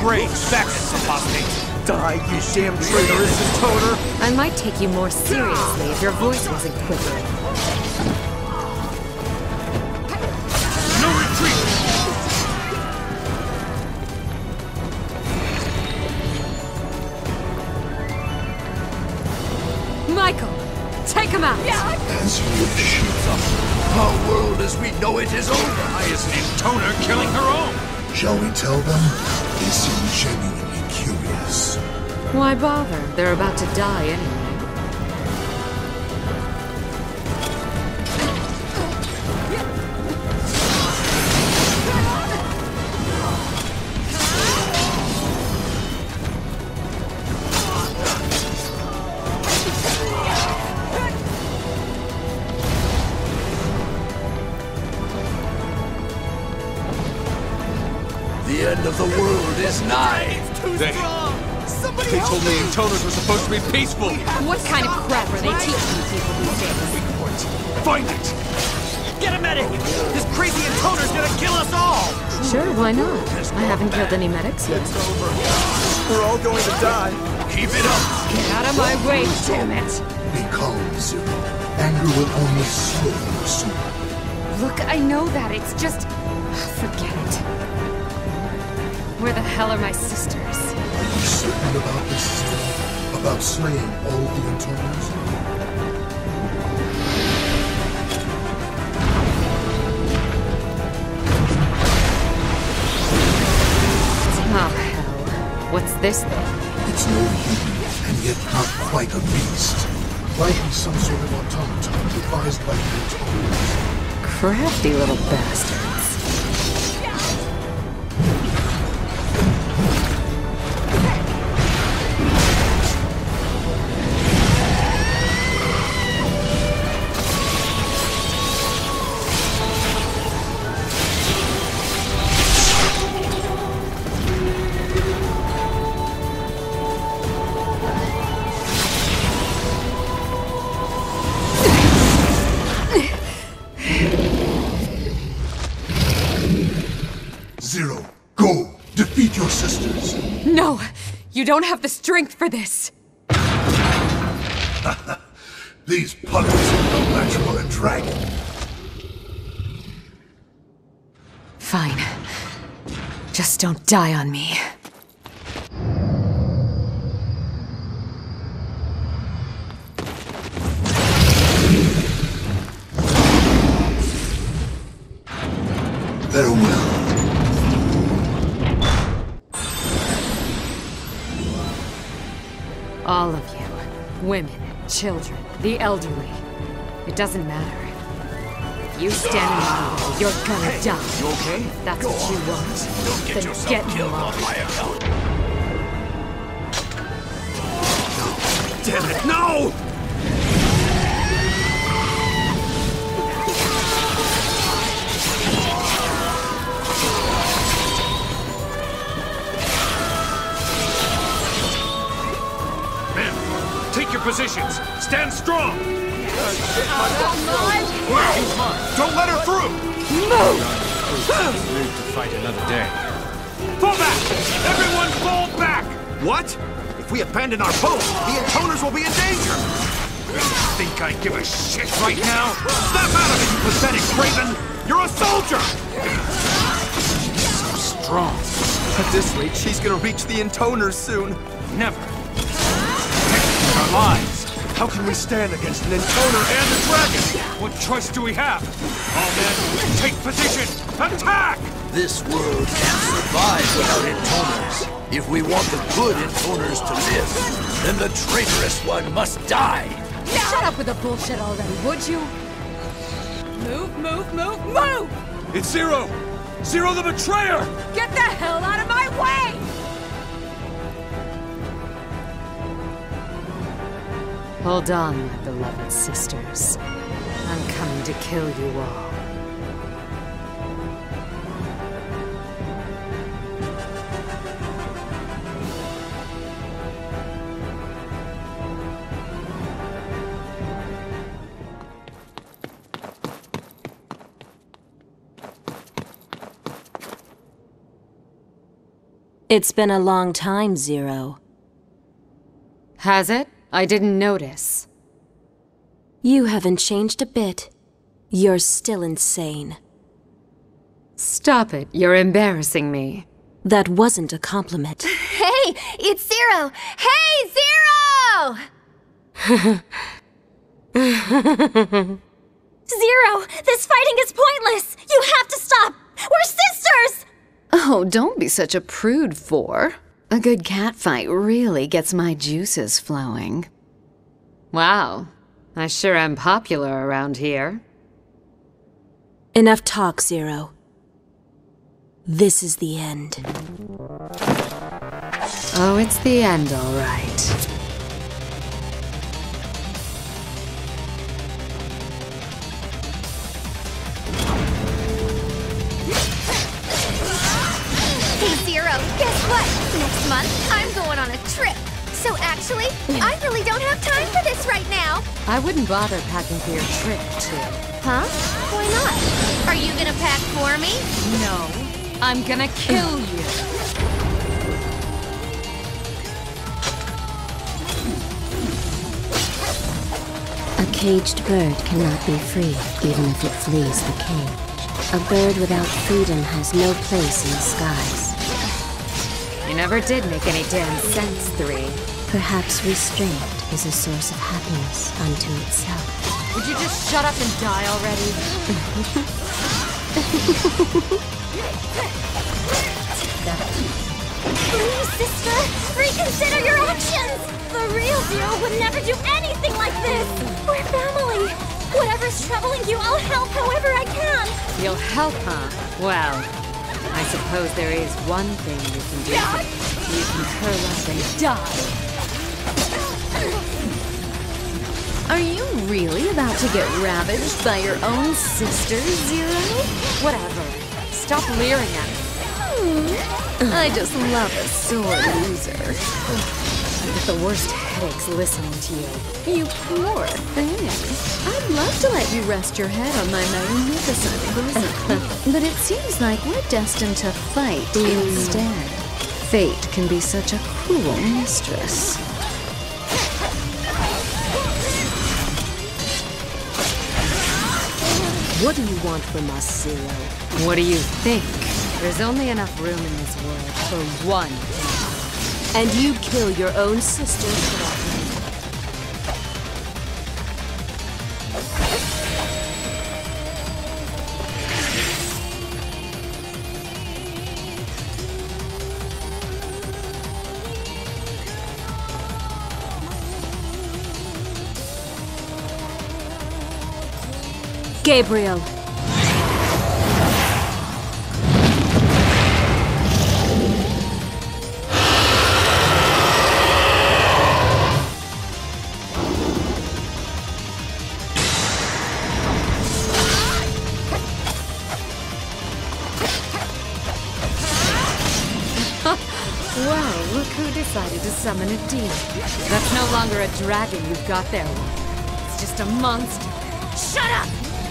great sex, apostate. Die, you damn traitorous intoner! I might take you more seriously if your voice wasn't quivering. No retreat! Mikhail! Take him out! As you wish. Our world as we know it is over. Why is an intoner killing her own? Shall we tell them? They seem genuinely curious. Why bother? They're about to die anyway. The end of the world is nigh. They, they told me intoners were supposed to be peaceful. What kind of crap are they teaching people these days? Find it! Get a medic! This crazy intoner's gonna kill us all! Sure, why not? I haven't killed any medics yet. We're all going to die. Keep it up. Get out of my way, damn it! Be calm, Zero. Anger will only slow you sooner. Look, I know that. It's just... Forget it. Where the hell are my sisters? Are you certain about this, Zero? About slaying all the? Oh, hell. What's this thing? It's no human, and yet not quite a beast. Likely some sort of automaton devised by the. Crafty little bastards. You don't have the strength for this! These puppies are no match for a dragon. Fine. Just don't die on me. Children, the elderly. It doesn't matter. If you stand in my way, you're gonna die. You okay? That's what you want, Don't get then yourself get killed on my account. Damn it, no! Your positions. Stand strong. Don't let her through. Live to fight another day. Fall back! Everyone fall back! What? If we abandon our post, the intoners will be in danger! You think I give a shit right now? Snap out of it, you pathetic craven! You're a soldier! So strong. At this rate, she's gonna reach the intoners soon. Never. Protect. How can we stand against an intoner and a dragon? What choice do we have? All men, take position! Attack! This world can't survive without intoners. If we want the good intoners to live, then the traitorous one must die. Shut up with the bullshit already, would you? Move, move, move, move! It's Zero! Zero the Betrayer! Get the hell out of my way! Hold on, my beloved sisters. I'm coming to kill you all. It's been a long time, Zero. Has it? I didn't notice. You haven't changed a bit. You're still insane. Stop it. You're embarrassing me. That wasn't a compliment. Hey, it's Zero! Hey, Zero! Zero, this fighting is pointless! You have to stop! We're sisters! Oh, don't be such a prude, Four. A good cat fight really gets my juices flowing. Wow, I sure am popular around here. Enough talk, Zero. This is the end. Oh, it's the end, all right. Next month, I'm going on a trip. So actually, I really don't have time for this right now. I wouldn't bother packing for your trip, too. Huh? Why not? Are you gonna pack for me? No, I'm gonna kill you. A caged bird cannot be free, even if it flees the cage. A bird without freedom has no place in the skies. You never did make any damn sense, Three. Perhaps restraint is a source of happiness unto itself. Would you just shut up and die already? Please, sister, reconsider your actions! The real Zero would never do anything like this! We're family! Whatever's troubling you, I'll help however I can! You'll help, huh? Well, I suppose there is one thing you can do. You can curl up and die. Are you really about to get ravaged by your own sister, Zero? Whatever. Stop leering at me. I just love a sore loser. I get the worst headaches listening to you. You poor thing. I'd love to let you rest your head on my magnificent bosom. but it seems like we're destined to fight mm. instead. Fate can be such a cruel mistress. What do you want from us, Zero? What do you think? There's only enough room in this world for one. And you kill your own sister. Gabriel. Decided to summon a demon. That's no longer a dragon you've got there. It's just a monster. Shut up!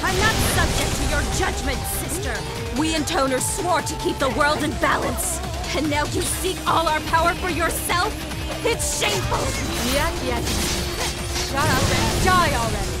I'm not subject to your judgment, sister. We and intoners swore to keep the world in balance. And now you seek all our power for yourself? It's shameful! Yet, yet. Shut up and die already.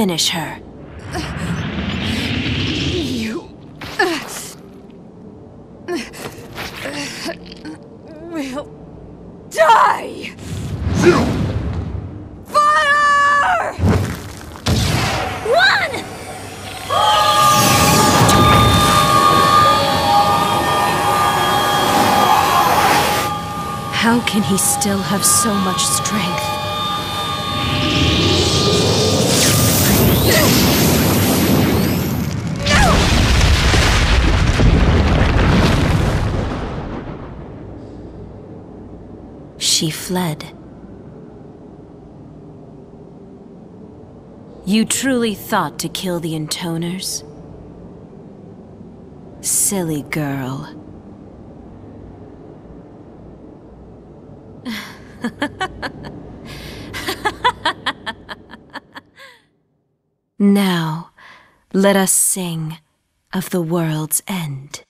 Finish her. You... will die! Zero! Fire! One! How can he still have so much strength? She fled. You truly thought to kill the intoners? Silly girl. now, let us sing of the world's end.